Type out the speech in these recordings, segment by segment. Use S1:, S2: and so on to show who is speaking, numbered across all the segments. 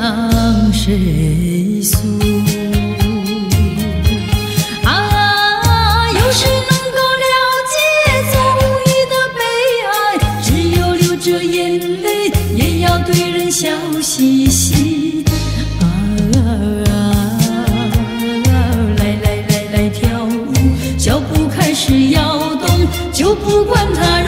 S1: 向谁诉啊有谁能够了解做舞女的悲哀只有流着眼泪也要对人笑嘻嘻。啊来来来来跳舞脚步开始摇动就不管他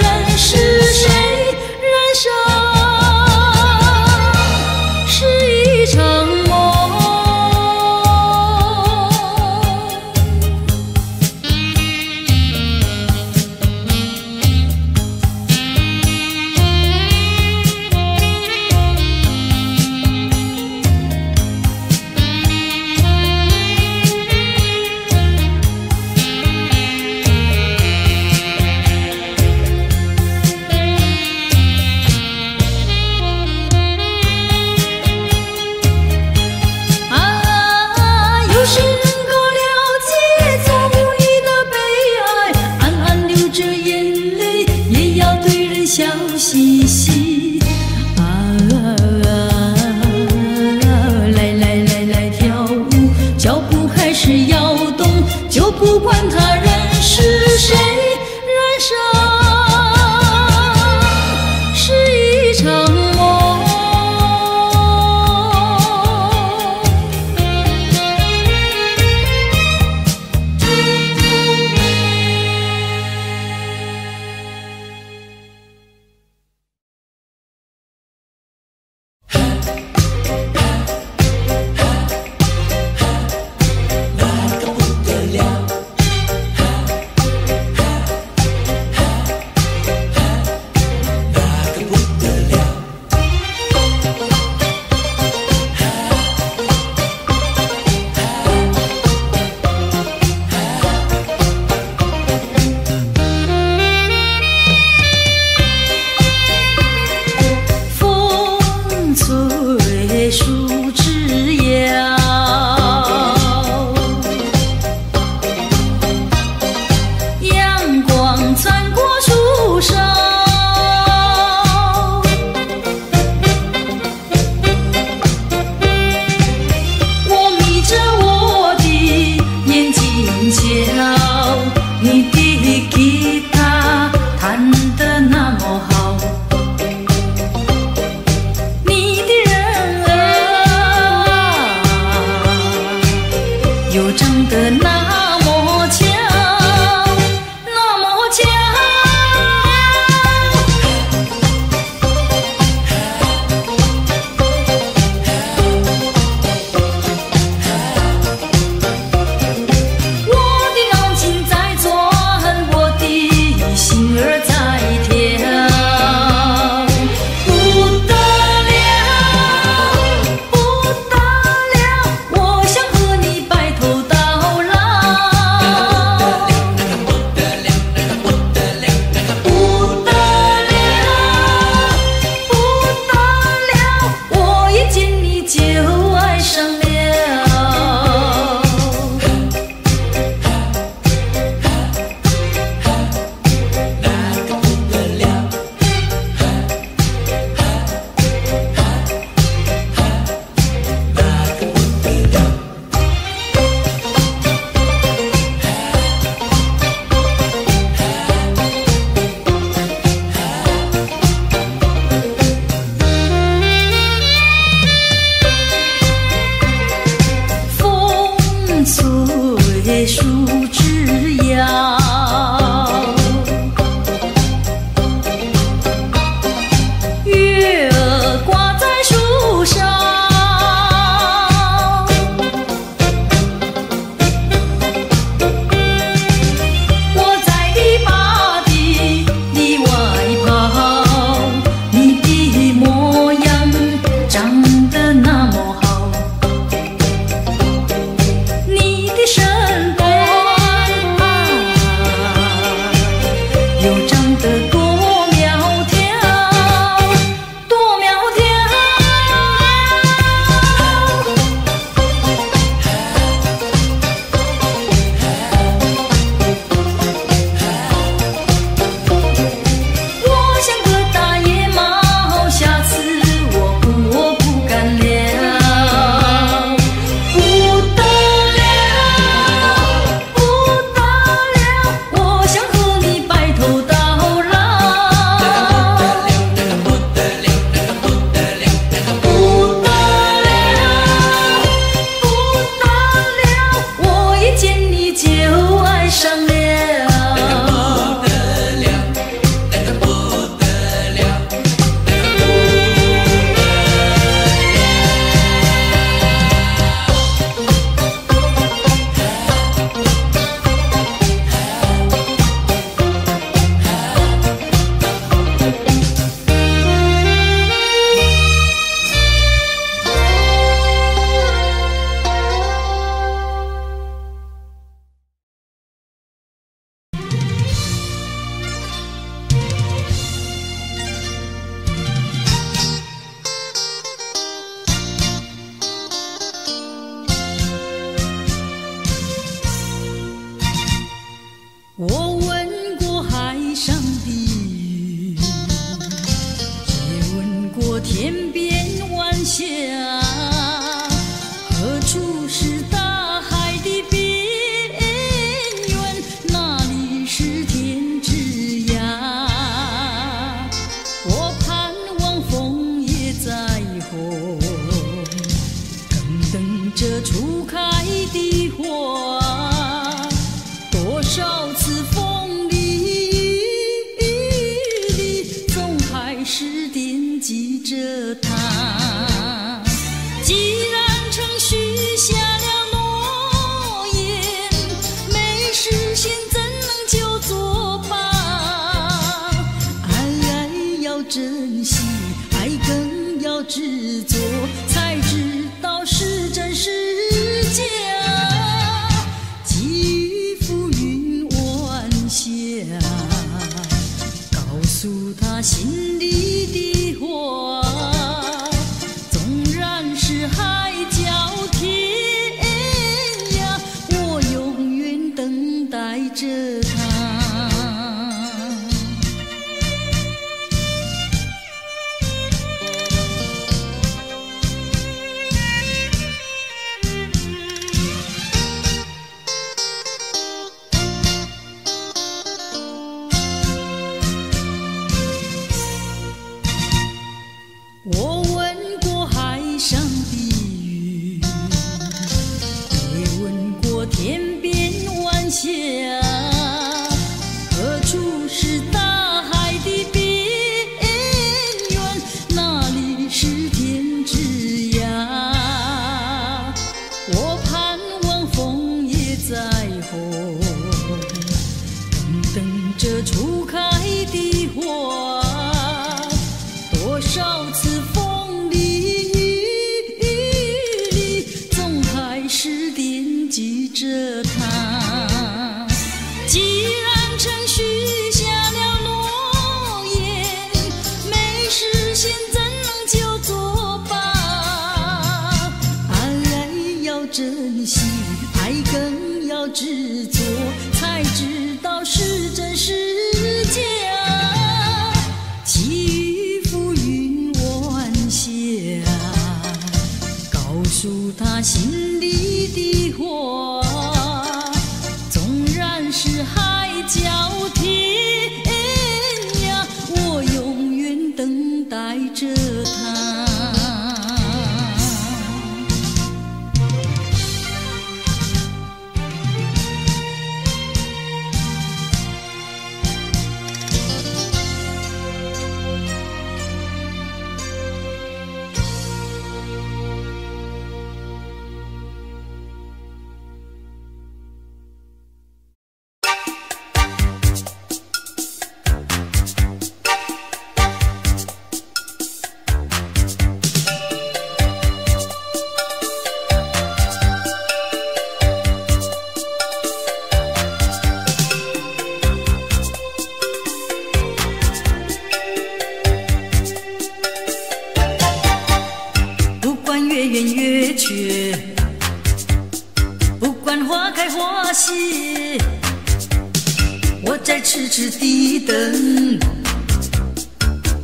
S1: 是的，等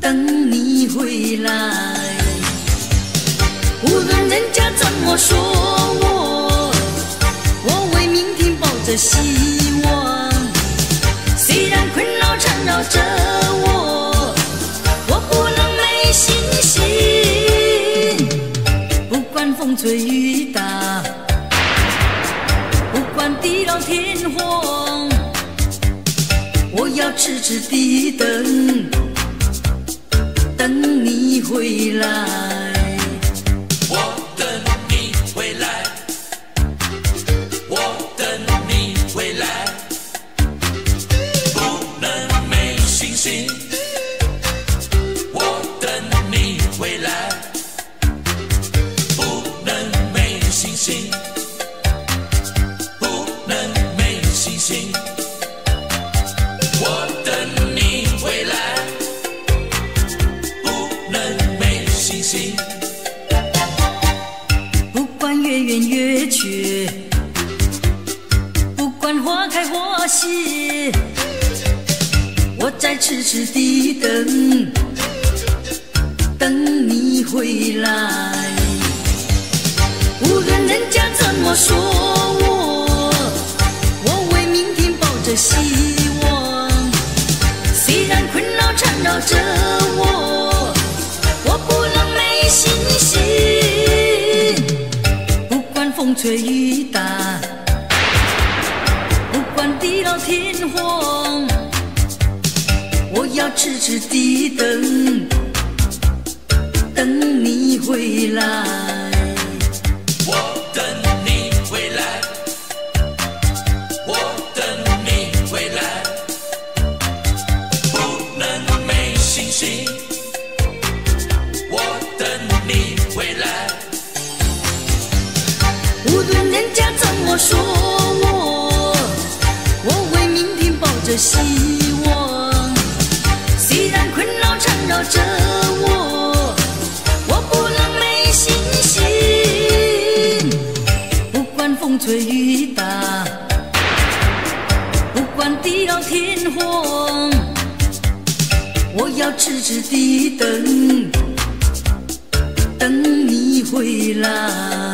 S1: 等你回来，无论人家怎么说我，我为明天抱着希望，虽然困扰缠绕着我，我不能没信心，不管风吹雨。痴痴的等等你回来。天荒，我要痴痴地等等你回来。
S2: 回来。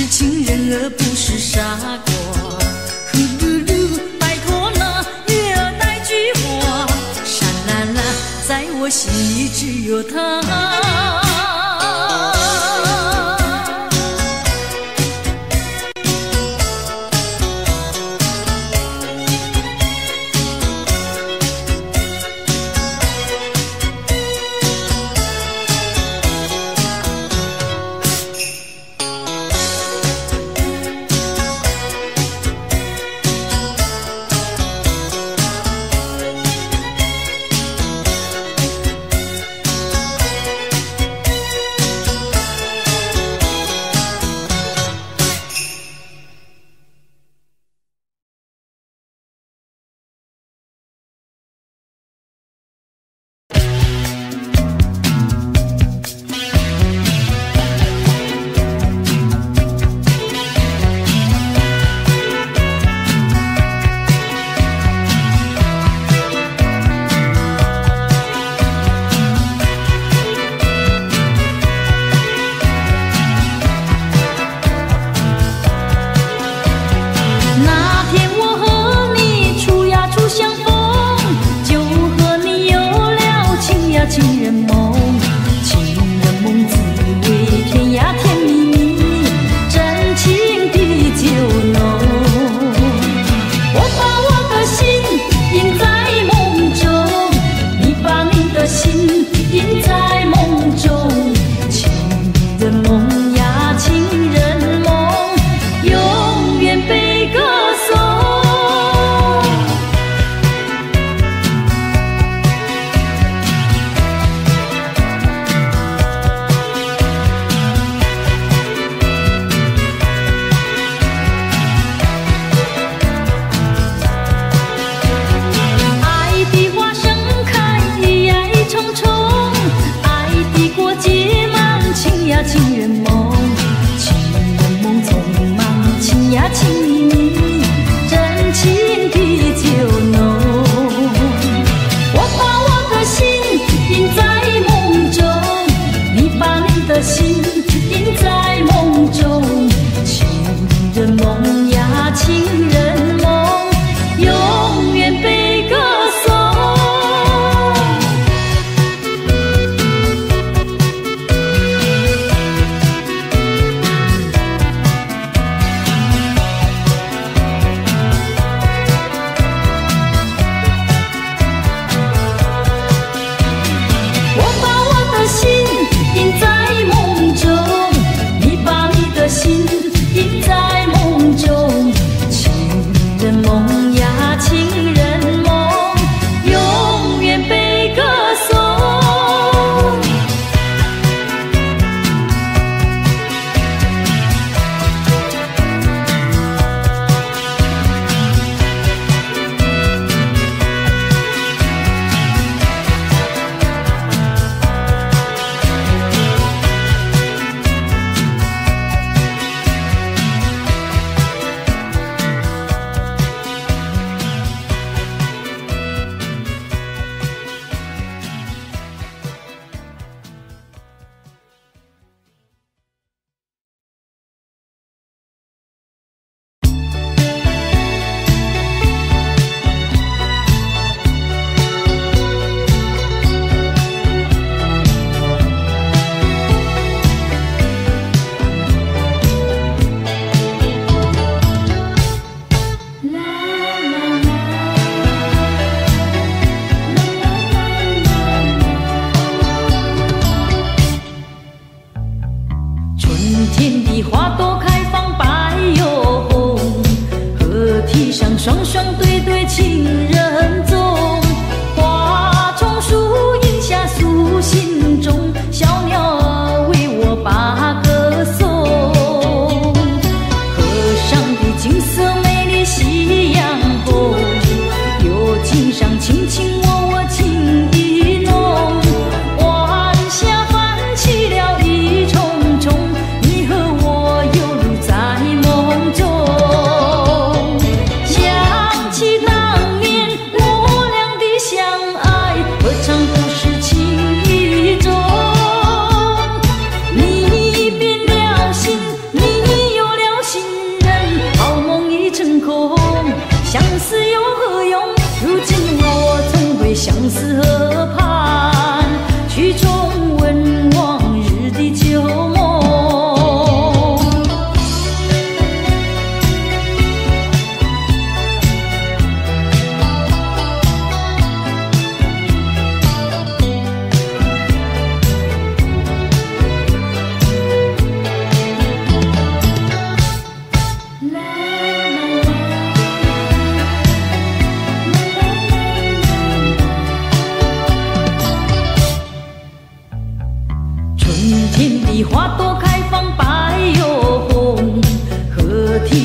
S1: 是情人而不是傻瓜。呼噜噜，拜托了，儿句话。啦啦，在我心里只有他。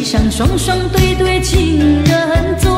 S1: 上双双对对情人走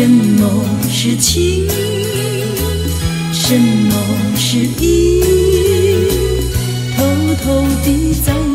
S1: 什么是情？什么是义？偷偷地走。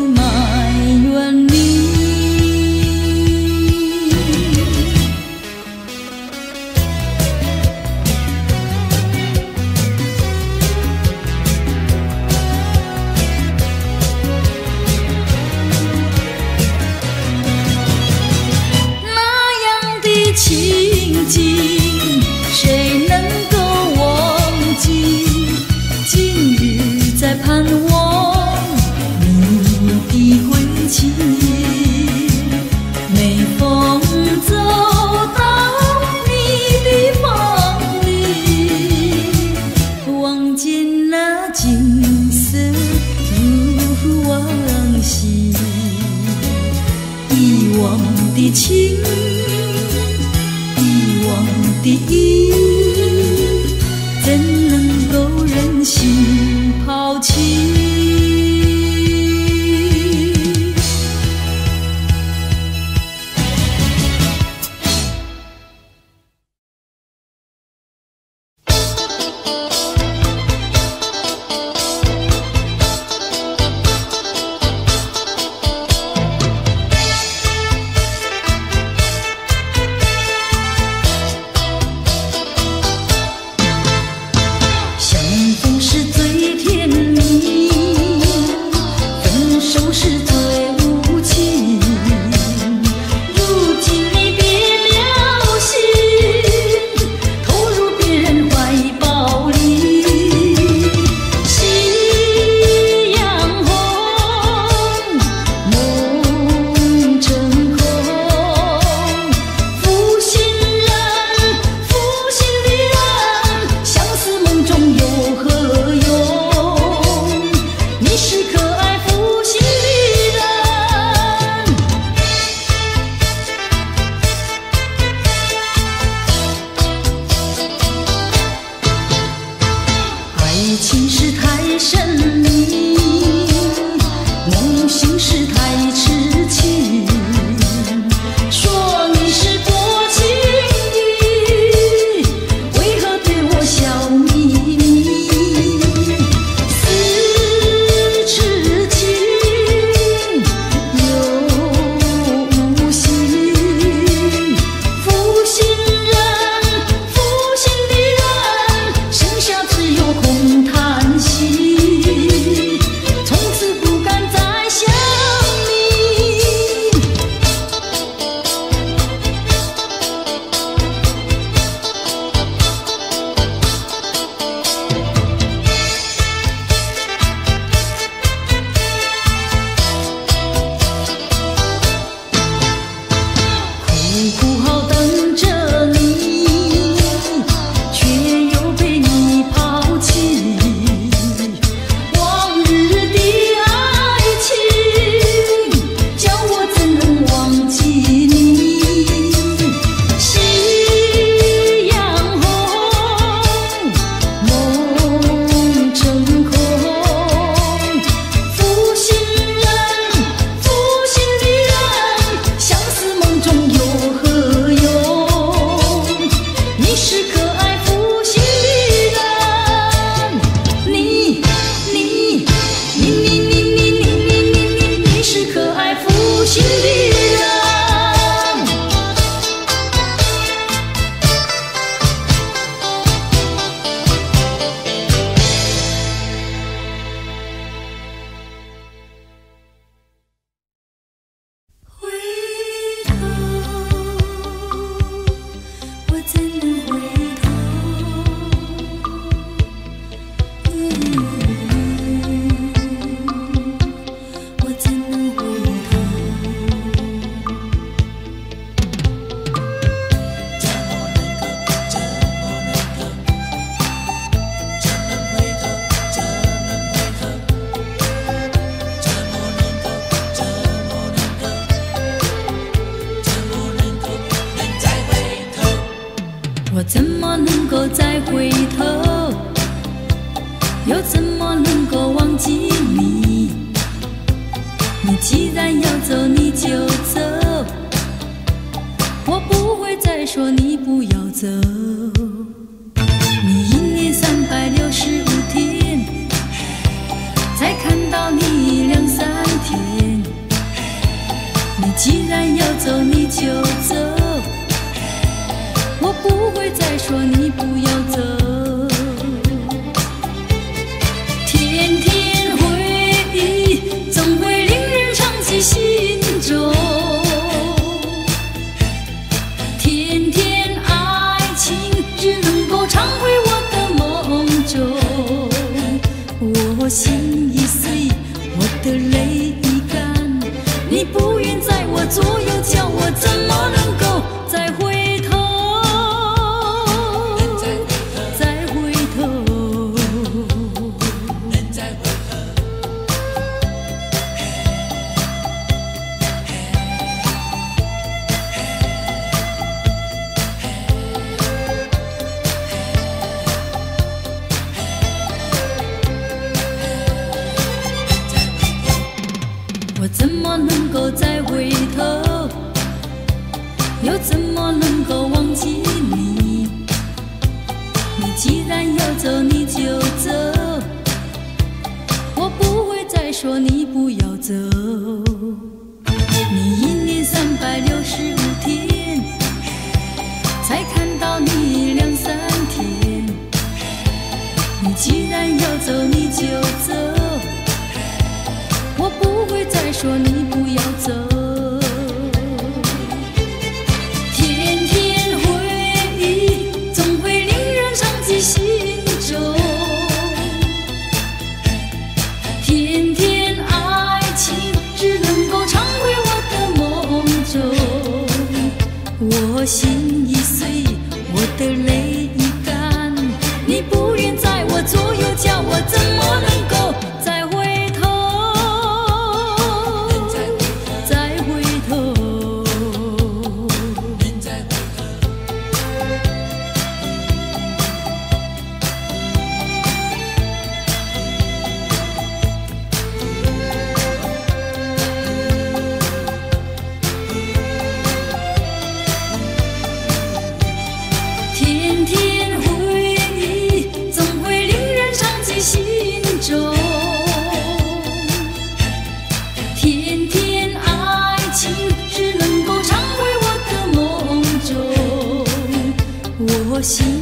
S1: 我心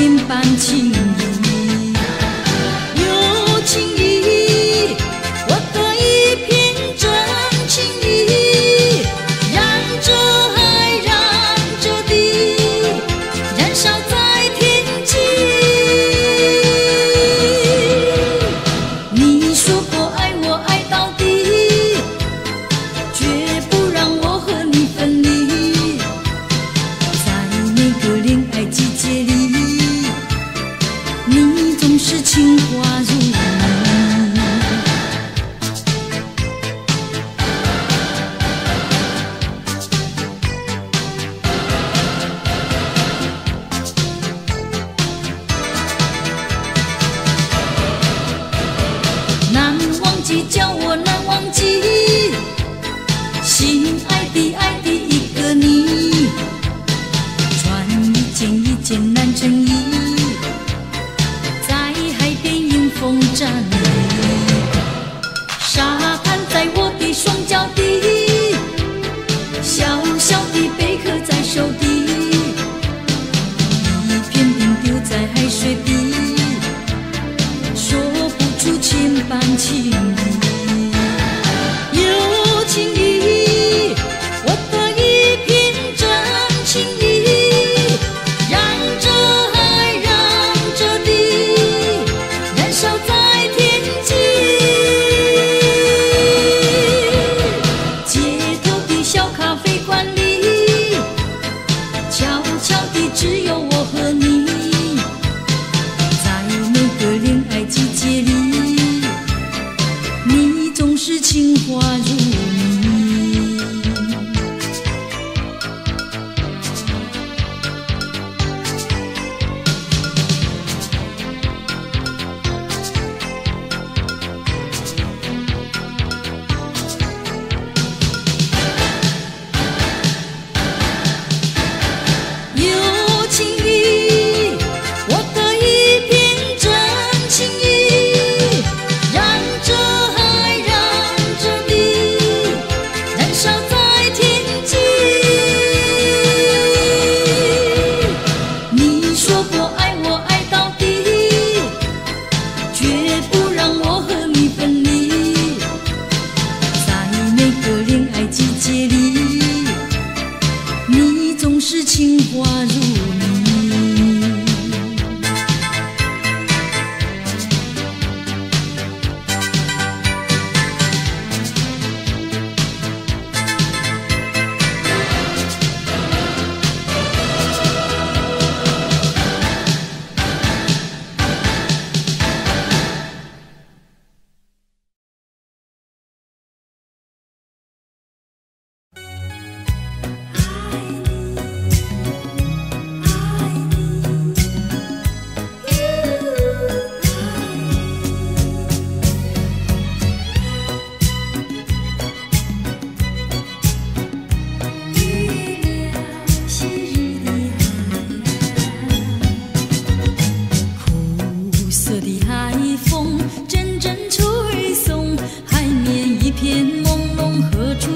S1: simpan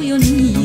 S1: Leonina.